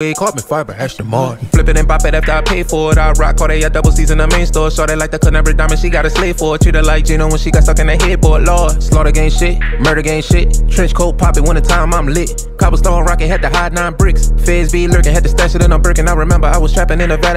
Carbon fiber, Aston Martin, Flip it and pop it after I pay for it. I rock call day at double C's in the main store. Saw like the canary diamond, she got a slave for it. Treat her like Gino when she got stuck in the headboard. Lord, slaughter gang shit, murder gang shit. Trench coat poppin' when the time I'm lit. Cobblestone rockin' had to hide nine bricks. Feds be lurking, had to stash it in a brick. And I remember I was trapping in the Vatican.